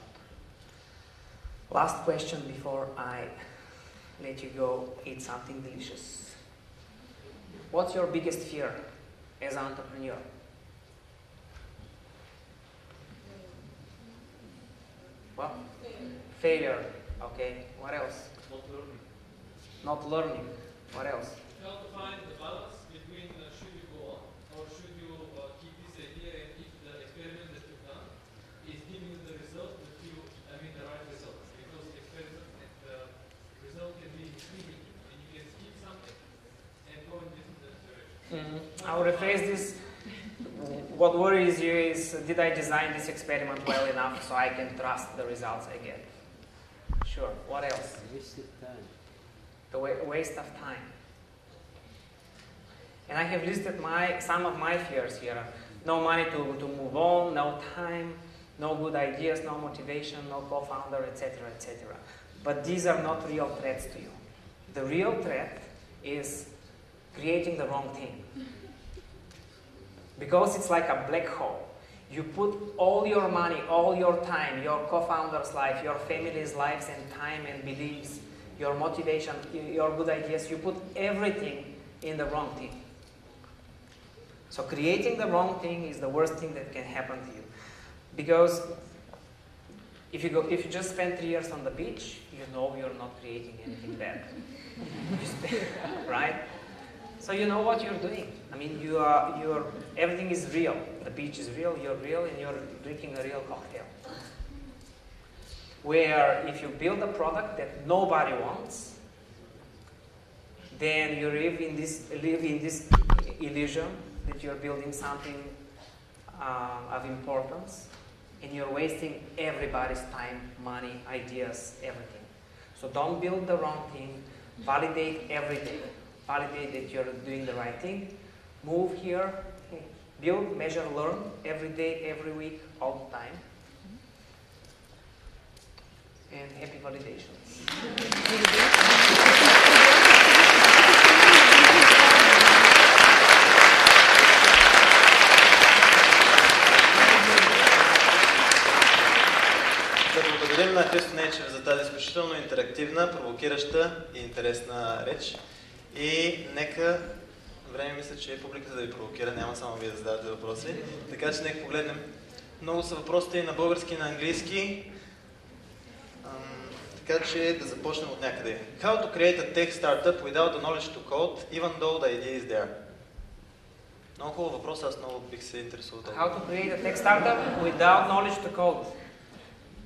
Last question before I let you go eat something delicious. What's your biggest fear as an entrepreneur? What? Failure. Okay. What else? Not learning. Not learning. What else? How to find the balance between uh, should you go on or should you uh, keep this idea and if the experiment that you've done is giving you the result that you, I mean the right result. Because the experiment and the result can be misleading and you can skip something and go in different direction. I will rephrase this. What worries you is did I design this experiment well enough so I can trust the results I get? Sure. What else? Waste of time. The wa- waste of time. And I have listed my some of my fears here. No money to, to move on, no time, no good ideas, no motivation, no co-founder, etc., etc. But these are not real threats to you. The real threat is creating the wrong thing. Because it's like a black hole. You put all your money, all your time, your co-founder's life, your family's lives and time and beliefs, your motivation, your good ideas, you put everything in the wrong thing. So creating the wrong thing is the worst thing that can happen to you. Because if you go if you just spend three years on the beach, you know you're not creating anything bad. Right? So you know what you're doing. I mean you are you're everything is real. The beach is real, you're real, and you're drinking a real cocktail. Where if you build a product that nobody wants, then you live in this live in this illusion that you're building something um, of importance, and you're wasting everybody's time, money, ideas, everything. So don't build the wrong thing. Validate everything. Validate that you're doing the right thing move here, build, measure, learn every day, every week, all the time. And happy validation. благодарим на Христо Нейчев за тази изключително интерактивна, провокираща и интересна реч. И нека време мисля, че публиката да ви провокира, няма само вие да задавате въпроси. Така че нека погледнем. Много са въпросите и на български, и на английски. Ам, така че да започнем от някъде. How to create a tech startup without the knowledge to code, even though the idea is there? Много хубав въпрос, аз много бих се интересувал. How to create a tech startup without knowledge to code.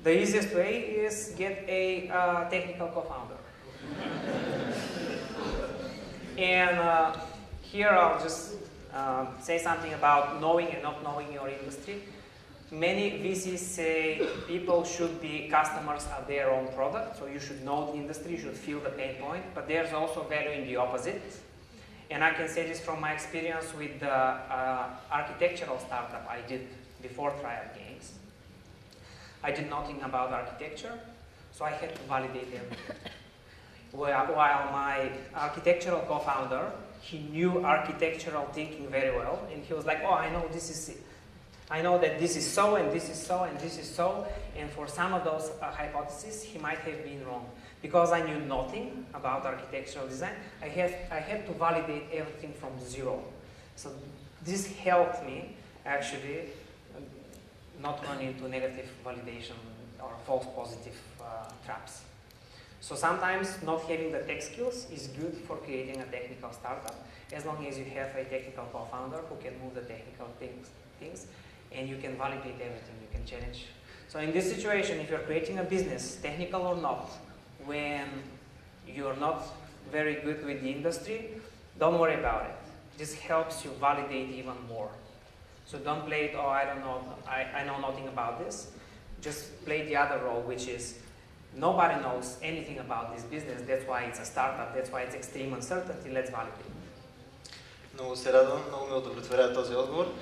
The easiest way is get a uh, technical co-founder. and uh, here I'll just uh, say something about knowing and not knowing your industry. Many VCs say people should be customers of their own product, so you should know the industry, you should feel the pain point, but there's also value in the opposite. And I can say this from my experience with the uh, architectural startup I did before Triad Games. I did nothing about architecture, so I had to validate everything. while, while my architectural co-founder, he knew architectural thinking very well, and he was like, "Oh, I know this is, I know that this is so, and this is so, and this is so." And for some of those uh, hypotheses, he might have been wrong because I knew nothing about architectural design. I had I had to validate everything from zero. So this helped me actually um, not run into negative validation or false positive uh, traps. So sometimes not having the tech skills is good for creating a technical startup as long as you have a technical co-founder who can move the technical things, things and you can validate everything, you can challenge. So in this situation, if you're creating a business, technical or not, when you're not very good with the industry, don't worry about it. This helps you validate even more. So don't play it, oh, I don't know, I, I know nothing about this. Just play the other role, which is nobody knows anything about this business. That's why it's a startup. That's why it's extreme uncertainty. Let's validate. Много се радвам, много ме удовлетворява този отговор.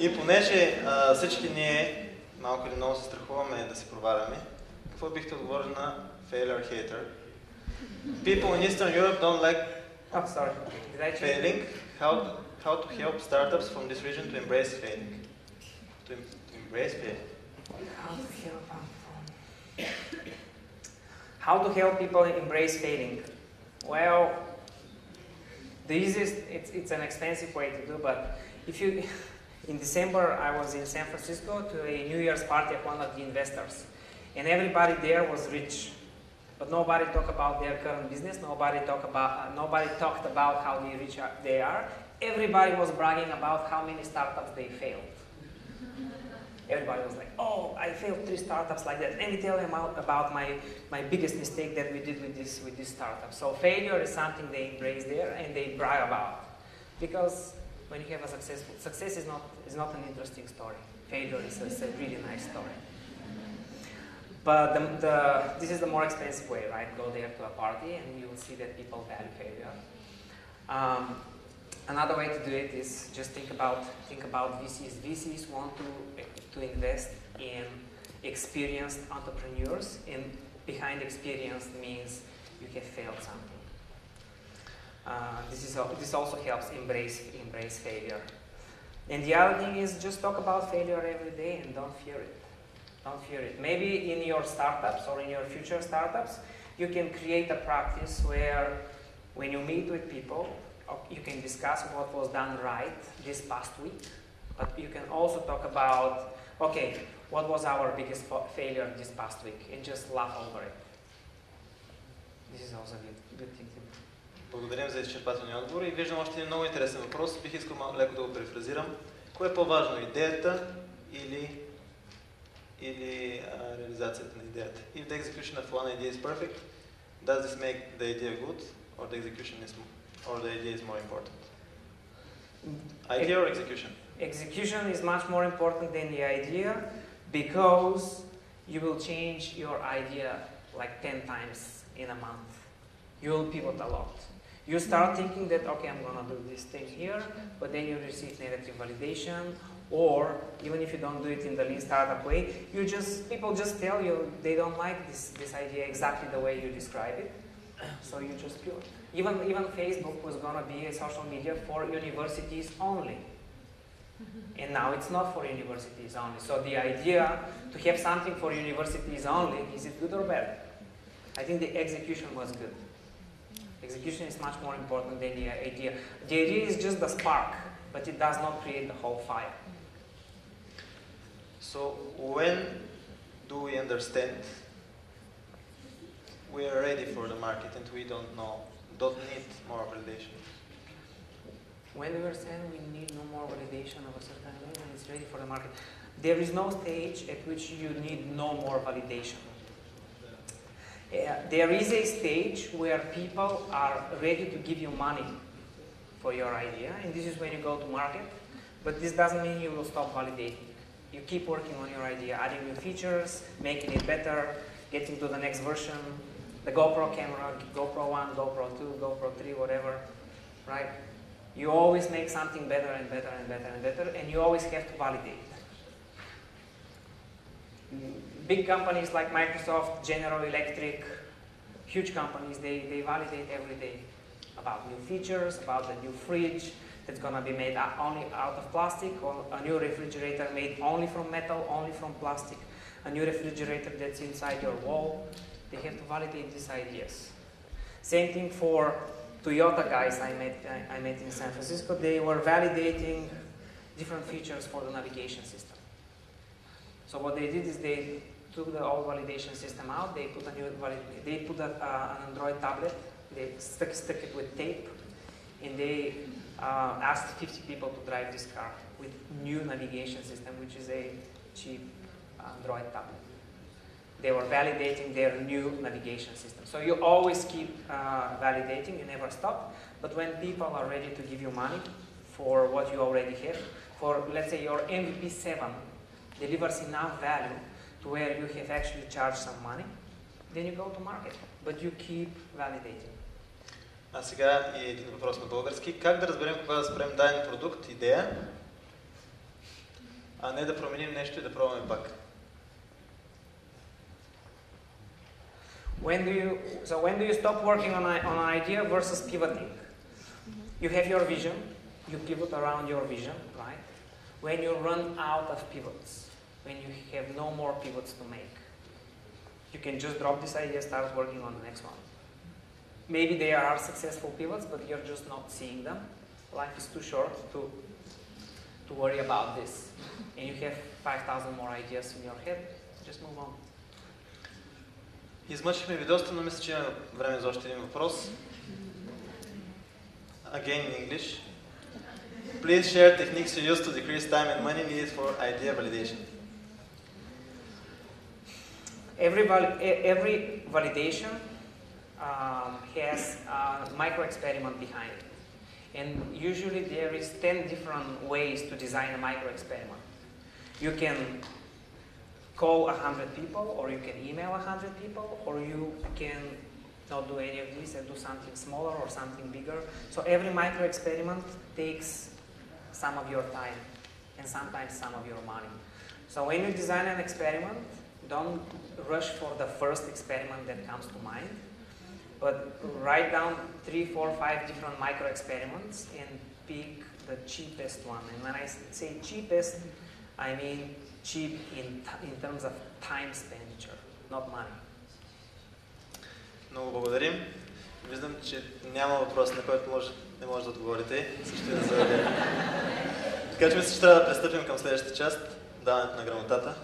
И понеже а, всички ние малко или много се страхуваме да се проваляме, какво бихте отговорили на failure hater? People in Eastern Europe don't like Oh, sorry. Did I failing. How, how to help startups from this region to embrace failing? To, to embrace failing. How to help people embrace failing? Well, the easiest, it's, it's an expensive way to do, but if you, in December, I was in San Francisco to a New Year's party of one of the investors, and everybody there was rich, but nobody talked about their current business. Nobody talked about, uh, nobody talked about how rich they are. Everybody was bragging about how many startups they failed. Everybody was like, "Oh, I failed three startups like that." Let me tell them about my, my biggest mistake that we did with this with this startup. So failure is something they embrace there and they brag about, because when you have a successful success is not is not an interesting story. Failure is a, is a really nice story. But the, the, this is the more expensive way, right? Go there to a party and you will see that people value failure. Um, another way to do it is just think about think about VCs. VCs want to to invest in experienced entrepreneurs, and behind experienced means you have failed something. Uh, this is this also helps embrace embrace failure. And the other thing is just talk about failure every day and don't fear it. Don't fear it. Maybe in your startups or in your future startups, you can create a practice where when you meet with people, you can discuss what was done right this past week, but you can also talk about, okay, what was our biggest fa- failure this past week, and just laugh over it. This is also a good, good thing to do. Благодарим за изчерпателния отговор и виждам още един много интересен въпрос. Бих искал малко леко да го префразирам. Кое е по-важно, идеята или, или а, реализацията на идеята? If the execution of one idea is perfect, does this make the idea good or the execution is or the idea is more important? Idea or execution? Execution is much more important than the idea because you will change your idea like 10 times in a month. You will pivot a lot. You start thinking that, okay, I'm going to do this thing here, but then you receive negative validation, or even if you don't do it in the lean startup way, you just people just tell you they don't like this, this idea exactly the way you describe it, so you just pivot. Even, even Facebook was going to be a social media for universities only. And now it's not for universities only. So the idea to have something for universities only, is it good or bad? I think the execution was good. Execution is much more important than the idea. The idea is just the spark, but it does not create the whole fire. So when do we understand we are ready for the market and we don't know, don't need more validation? When we were saying we need no more validation of a certain way when it's ready for the market, there is no stage at which you need no more validation. Yeah, there is a stage where people are ready to give you money for your idea, and this is when you go to market. But this doesn't mean you will stop validating. You keep working on your idea, adding new features, making it better, getting to the next version, the GoPro camera, GoPro 1, GoPro 2, GoPro 3, whatever, right? You always make something better and better and better and better, and you always have to validate. big companies like Microsoft, General Electric, huge companies, they, they validate every day about new features, about the new fridge that's gonna be made only out of plastic, or a new refrigerator made only from metal, only from plastic, a new refrigerator that's inside your wall. They have to validate these ideas. Same thing for Toyota guys I met, I, met in San Francisco. They were validating different features for the navigation system. So what they did is they took the old validation system out. They put a new they put a, uh, an Android tablet. They stuck, stuck it with tape, and they uh, asked 50 people to drive this car with new navigation system, which is a cheap Android tablet They were validating their new navigation system. So you always keep uh, validating, you never stop. But when people are ready to give you money for what you already have, for let's say your MVP 7 delivers enough value to where you have actually charged some money, then you go to market. But you keep validating. А сега и един въпрос на български. Как да разберем кога да спрем даден продукт, идея, а не да променим нещо и да пробваме пак? When do you so when do you stop working on, a, on an idea versus pivoting? Mm-hmm. You have your vision, you pivot around your vision, right? When you run out of pivots, when you have no more pivots to make, you can just drop this idea, start working on the next one. Maybe there are successful pivots, but you're just not seeing them. Life is too short to to worry about this. And you have 5,000 more ideas in your head, just move on. Измъчихме ви доста, но мисля, че имаме време за още един въпрос. Again in English. Please share techniques you use to decrease time and money needed for idea validation. Every, val- e- every validation um, has a micro experiment behind it. And usually there is 10 different ways to design a micro experiment. You can call 100 people, or you can email 100 people, or you can not do any of this and do something smaller or something bigger. So every micro experiment takes some of your time and sometimes some of your money. So when you design an experiment, don't rush for the first experiment that comes to mind, but write down three, four, five different micro experiments and pick the cheapest one. And when I say cheapest, I mean cheap in, in terms of time expenditure, not money. Много благодарим. Виждам, че няма въпрос, на който може, не може да отговорите. Също да зададе. Така че мисля, че трябва да пристъпим към следващата част. Даването на грамотата.